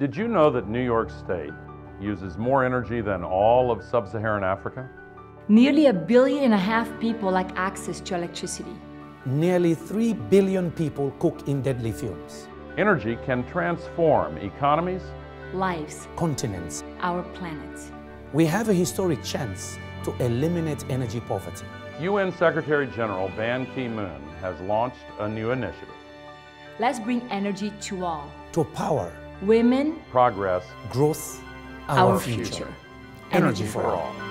Did you know that New York State uses more energy than all of sub Saharan Africa? Nearly a billion and a half people lack access to electricity. Nearly 3 billion people cook in deadly fumes. Energy can transform economies, Lives, Continents. our planet. We have a historic chance to eliminate energy poverty. UN Secretary General Ban Ki moon has launched a new initiative Let's bring energy to all. To power Women, Progress growth, our, future. Energy for all. all.